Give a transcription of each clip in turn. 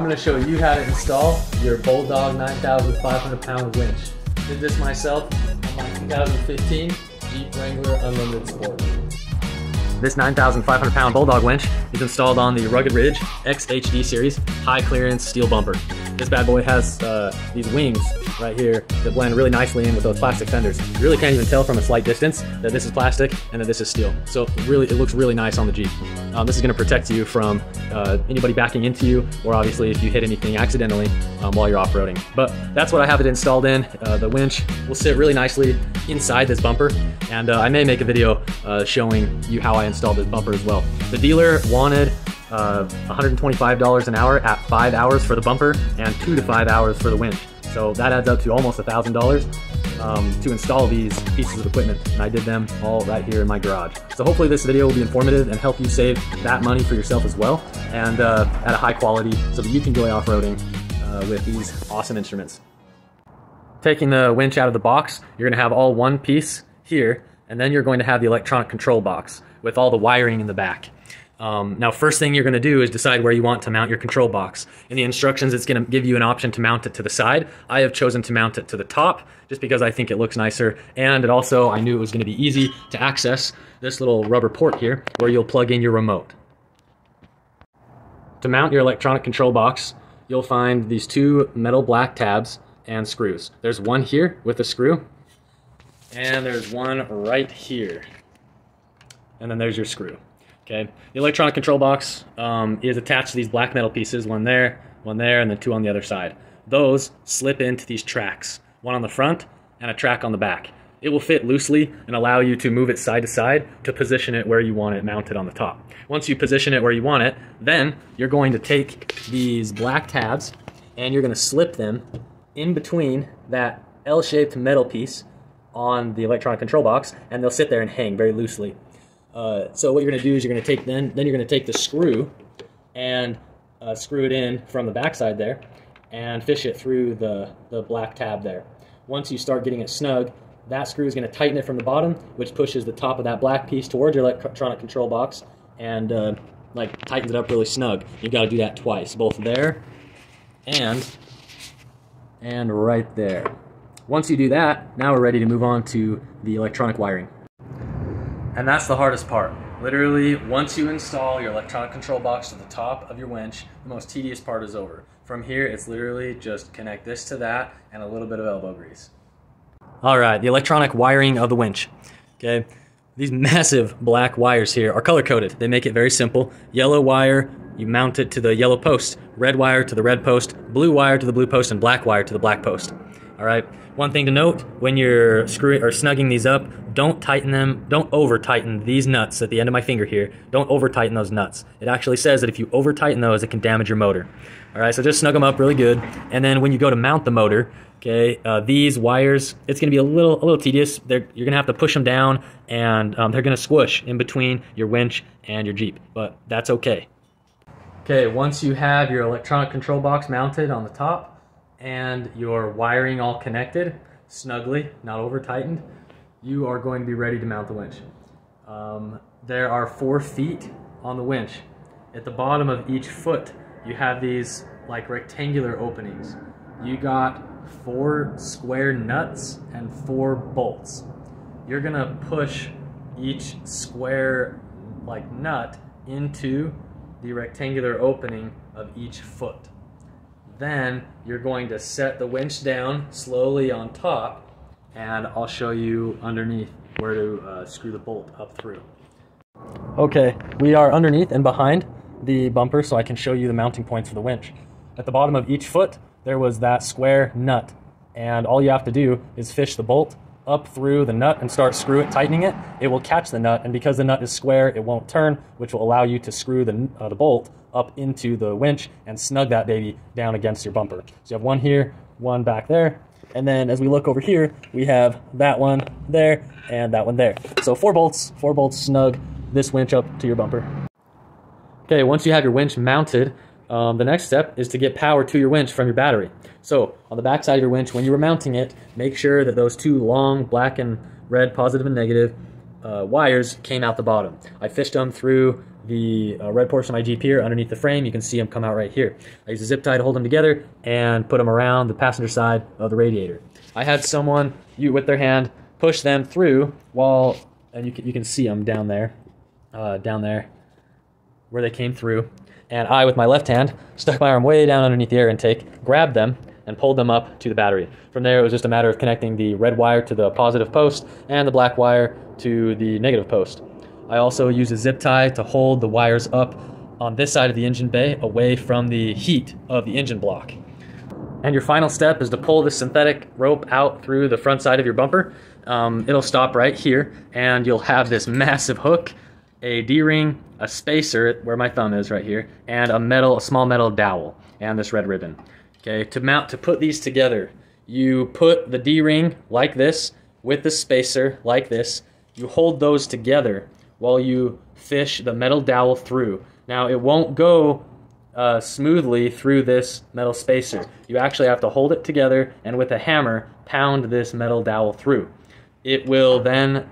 I'm gonna show you how to install your Bulldog 9,500 pound winch. Did this myself on my 2015 Jeep Wrangler Unlimited Sport. This 9,500 pound Bulldog winch is installed on the Rugged Ridge XHD series high clearance steel bumper. This bad boy has uh, these wings right here that blend really nicely in with those plastic fenders. You really can't even tell from a slight distance that this is plastic and that this is steel. So really, it looks really nice on the Jeep. Um, this is gonna protect you from uh, anybody backing into you, or obviously if you hit anything accidentally um, while you're off-roading. But that's what I have it installed in. Uh, the winch will sit really nicely inside this bumper, and uh, I may make a video uh, showing you how I installed this bumper as well. The dealer wanted uh, $125 an hour at five hours for the bumper and two to five hours for the winch. So that adds up to almost $1,000 um, to install these pieces of equipment. And I did them all right here in my garage. So hopefully this video will be informative and help you save that money for yourself as well and uh, at a high quality so that you can go off-roading uh, with these awesome instruments. Taking the winch out of the box, you're gonna have all one piece here, and then you're going to have the electronic control box with all the wiring in the back. Um, now, first thing you're going to do is decide where you want to mount your control box. In the instructions, it's going to give you an option to mount it to the side. I have chosen to mount it to the top just because I think it looks nicer. And it also, I knew it was going to be easy to access this little rubber port here where you'll plug in your remote. To mount your electronic control box, you'll find these two metal black tabs and screws. There's one here with a screw, and there's one right here. And then there's your screw. Okay, the electronic control box um, is attached to these black metal pieces, one there, one there, and then two on the other side. Those slip into these tracks, one on the front and a track on the back. It will fit loosely and allow you to move it side to side to position it where you want it mounted on the top. Once you position it where you want it, then you're going to take these black tabs and you're going to slip them in between that L-shaped metal piece on the electronic control box and they'll sit there and hang very loosely. Uh, so what you're going to do is you're going to take then then you're going to take the screw and uh, screw it in from the backside there and fish it through the, the black tab there. Once you start getting it snug, that screw is going to tighten it from the bottom, which pushes the top of that black piece towards your electronic control box and uh, like tightens it up really snug. You've got to do that twice, both there and and right there. Once you do that, now we're ready to move on to the electronic wiring. And that's the hardest part. Literally, once you install your electronic control box to the top of your winch, the most tedious part is over. From here, it's literally just connect this to that and a little bit of elbow grease. All right, the electronic wiring of the winch. Okay, these massive black wires here are color coded. They make it very simple. Yellow wire, you mount it to the yellow post. Red wire to the red post. Blue wire to the blue post, and black wire to the black post. All right. One thing to note when you're screwing or snugging these up, don't tighten them, don't over tighten these nuts at the end of my finger here. Don't over tighten those nuts. It actually says that if you over tighten those, it can damage your motor. All right, so just snug them up really good. And then when you go to mount the motor, okay, uh, these wires, it's gonna be a little, a little tedious. They're, you're gonna have to push them down and um, they're gonna squish in between your winch and your Jeep, but that's okay. Okay, once you have your electronic control box mounted on the top, and your wiring all connected snugly, not over tightened, you are going to be ready to mount the winch. Um, there are four feet on the winch. At the bottom of each foot, you have these like rectangular openings. You got four square nuts and four bolts. You're gonna push each square like nut into the rectangular opening of each foot. Then you're going to set the winch down slowly on top and I'll show you underneath where to uh, screw the bolt up through. Okay, we are underneath and behind the bumper so I can show you the mounting points for the winch. At the bottom of each foot, there was that square nut and all you have to do is fish the bolt up through the nut and start screwing, it, tightening it. It will catch the nut and because the nut is square, it won't turn, which will allow you to screw the, uh, the bolt up into the winch and snug that baby down against your bumper. So you have one here, one back there, and then as we look over here, we have that one there and that one there. So four bolts, four bolts snug this winch up to your bumper. Okay, once you have your winch mounted, um, the next step is to get power to your winch from your battery. So on the back side of your winch, when you were mounting it, make sure that those two long black and red, positive and negative uh, wires came out the bottom. I fished them through the uh, red portion of my Jeep here underneath the frame. You can see them come out right here. I use a zip tie to hold them together and put them around the passenger side of the radiator. I had someone you with their hand push them through while, and you can, you can see them down there, uh, down there, where they came through. And I, with my left hand, stuck my arm way down underneath the air intake, grabbed them, and pulled them up to the battery. From there, it was just a matter of connecting the red wire to the positive post and the black wire to the negative post. I also use a zip tie to hold the wires up on this side of the engine bay away from the heat of the engine block. And your final step is to pull the synthetic rope out through the front side of your bumper. Um, it'll stop right here, and you'll have this massive hook, a D-ring, a spacer, where my thumb is right here, and a metal, a small metal dowel, and this red ribbon. Okay, to mount, to put these together, you put the D-ring like this with the spacer like this. You hold those together while you fish the metal dowel through. Now it won't go uh, smoothly through this metal spacer. You actually have to hold it together and with a hammer pound this metal dowel through. It will then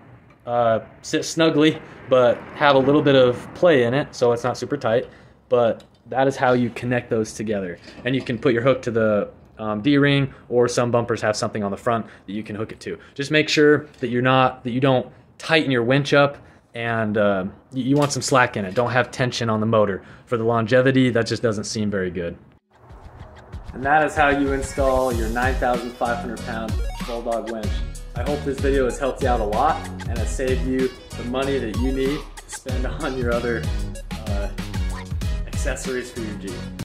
uh, sit snugly but have a little bit of play in it so it's not super tight. But that is how you connect those together. And you can put your hook to the um, D-ring, or some bumpers have something on the front that you can hook it to. Just make sure that you're not that you don't tighten your winch up and uh, you want some slack in it. Don't have tension on the motor. For the longevity, that just doesn't seem very good. And that is how you install your 9,500 pound Bulldog winch. I hope this video has helped you out a lot and has saved you the money that you need to spend on your other uh, accessories for your Jeep.